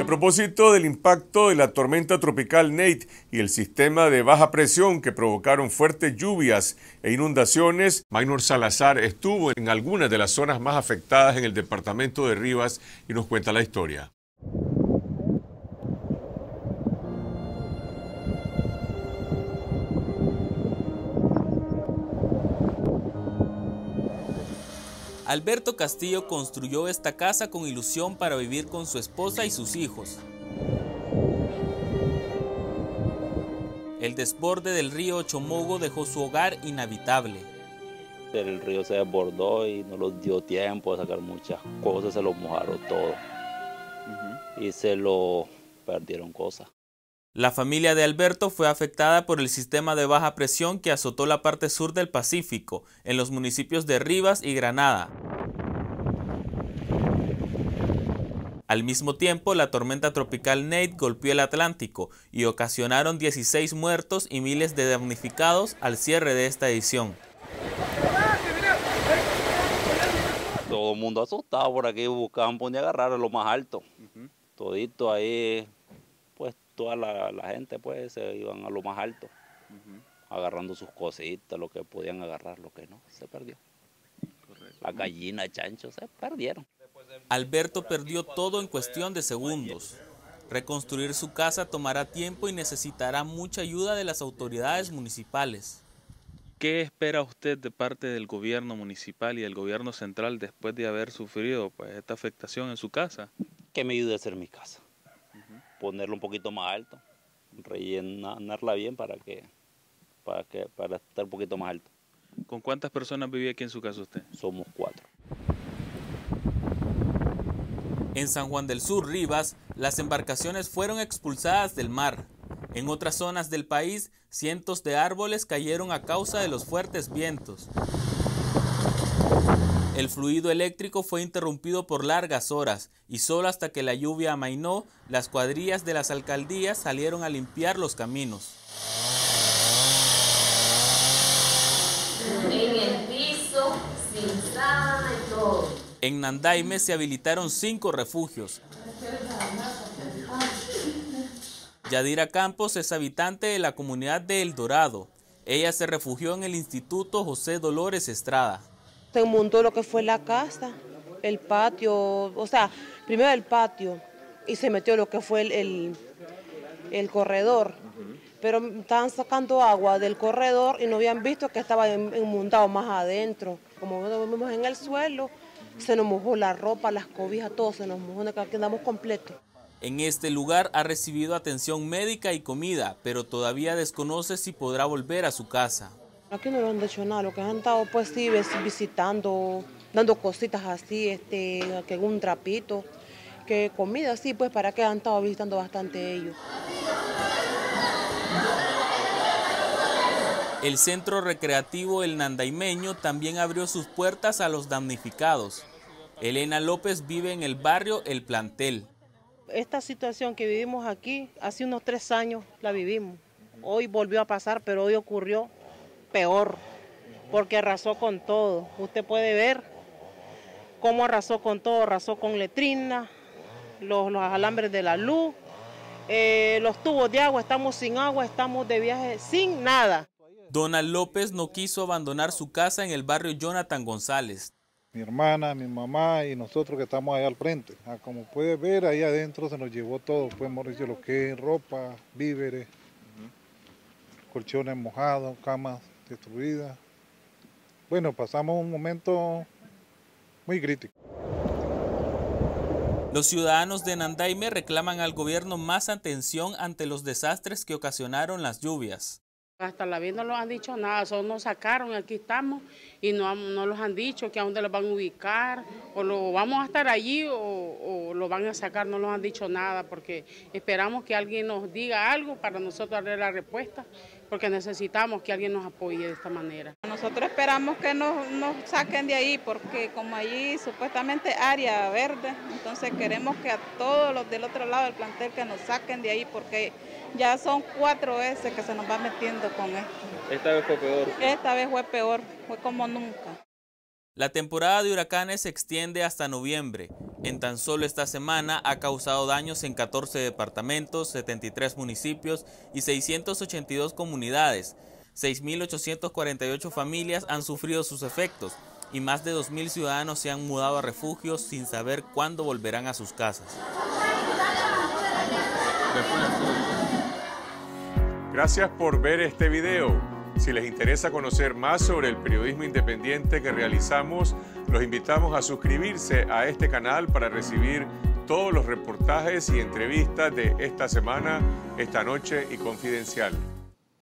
a propósito del impacto de la tormenta tropical Nate y el sistema de baja presión que provocaron fuertes lluvias e inundaciones, Maynor Salazar estuvo en algunas de las zonas más afectadas en el departamento de Rivas y nos cuenta la historia. Alberto Castillo construyó esta casa con ilusión para vivir con su esposa y sus hijos. El desborde del río Chomogo dejó su hogar inhabitable. El río se desbordó y no los dio tiempo a sacar muchas cosas, se lo mojaron todo. Y se lo perdieron cosas. La familia de Alberto fue afectada por el sistema de baja presión que azotó la parte sur del Pacífico, en los municipios de Rivas y Granada. Al mismo tiempo, la tormenta tropical Nate golpeó el Atlántico y ocasionaron 16 muertos y miles de damnificados al cierre de esta edición. Todo el mundo asustado por aquí, buscaban por agarrar a lo más alto. Todito ahí toda la, gente pues se iban a lo más alto, agarrando sus cositas, lo que podían agarrar, lo que no, se perdió. La gallina, chancho, se perdieron. Alberto perdió todo en cuestión de segundos. Reconstruir su casa tomará tiempo y necesitará mucha ayuda de las autoridades municipales. ¿Qué espera usted de parte del gobierno municipal y del gobierno central después de haber sufrido pues, esta afectación en su casa? Que me ayude a hacer mi casa ponerlo un poquito más alto, rellenarla bien para que, para que para estar un poquito más alto. ¿Con cuántas personas vivía aquí en su casa usted? Somos cuatro. En San Juan del Sur, Rivas, las embarcaciones fueron expulsadas del mar. En otras zonas del país, cientos de árboles cayeron a causa de los fuertes vientos. El fluido eléctrico fue interrumpido por largas horas y solo hasta que la lluvia amainó, las cuadrillas de las alcaldías salieron a limpiar los caminos. En el piso, sin sábana y todo. En Nandaime se habilitaron cinco refugios. Yadira Campos es habitante de la comunidad de El Dorado. Ella se refugió en el Instituto José Dolores Estrada. Se montó lo que fue la casa, el patio, o sea, primero el patio y se metió lo que fue el, el, corredor. Pero estaban sacando agua del corredor y no habían visto que estaba inundado más adentro. Como vemos en el suelo, se nos mojó la ropa, las cobijas, todo se nos mojó, quedamos completos. En este lugar ha recibido atención médica y comida, pero todavía desconoce si podrá volver a su casa. Aquí no lo han dicho nada, lo que han estado pues sí visitando, dando cositas así, este, que un trapito, que comida así, pues para que han estado visitando bastante ellos. El centro recreativo El Nandaimeño también abrió sus puertas a los damnificados. Elena López vive en el barrio El Plantel. Esta situación que vivimos aquí, hace unos tres años la vivimos. Hoy volvió a pasar, pero hoy ocurrió peor, porque arrasó con todo. Usted puede ver cómo arrasó con todo, arrasó con letrina, los, alambres de la luz, eh, los tubos de agua, estamos sin agua, estamos de viaje sin nada. Donald López no quiso abandonar su casa en el barrio Jonathan González. Mi hermana, mi mamá y nosotros que estamos ahí al frente. Ah, como puede ver, ahí adentro se nos llevó todo. Fue Mauricio lo que es ropa, víveres, colchones mojados, camas destruida. Bueno, pasamos un momento muy crítico. Los ciudadanos de Nandaime reclaman al gobierno más atención ante los desastres que ocasionaron las lluvias. Hasta la vez no nos han dicho nada, solo nos sacaron, aquí estamos y no, no los han dicho que a dónde los van a ubicar, o lo vamos a estar allí o, o, lo van a sacar, no nos han dicho nada, porque esperamos que alguien nos diga algo para nosotros darle la respuesta, porque necesitamos que alguien nos apoye de esta manera. Nosotros esperamos que nos, nos saquen de ahí, porque como allí supuestamente área verde, entonces queremos que a todos los del otro lado del plantel que nos saquen de ahí, porque ya son cuatro veces que se nos va metiendo con esto. ¿Esta vez fue peor? Esta vez fue peor, fue como nunca. La temporada de huracanes se extiende hasta noviembre. En tan solo esta semana ha causado daños en 14 departamentos, 73 municipios y 682 comunidades. 6.848 familias han sufrido sus efectos y más de 2.000 ciudadanos se han mudado a refugios sin saber cuándo volverán a sus casas. Gracias por ver este video. Si les interesa conocer más sobre el periodismo independiente que realizamos, los invitamos a suscribirse a este canal para recibir todos los reportajes y entrevistas de esta semana, esta noche y confidencial.